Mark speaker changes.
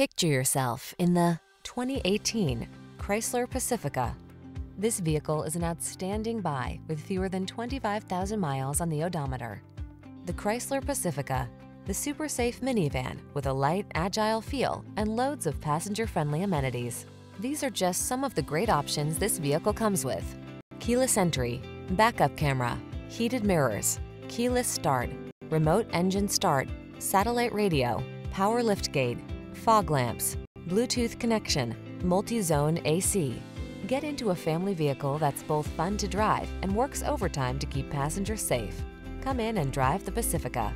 Speaker 1: Picture yourself in the 2018 Chrysler Pacifica. This vehicle is an outstanding buy with fewer than 25,000 miles on the odometer. The Chrysler Pacifica, the super safe minivan with a light, agile feel and loads of passenger-friendly amenities. These are just some of the great options this vehicle comes with. Keyless entry, backup camera, heated mirrors, keyless start, remote engine start, satellite radio, power liftgate, fog lamps, Bluetooth connection, multi-zone AC. Get into a family vehicle that's both fun to drive and works overtime to keep passengers safe. Come in and drive the Pacifica.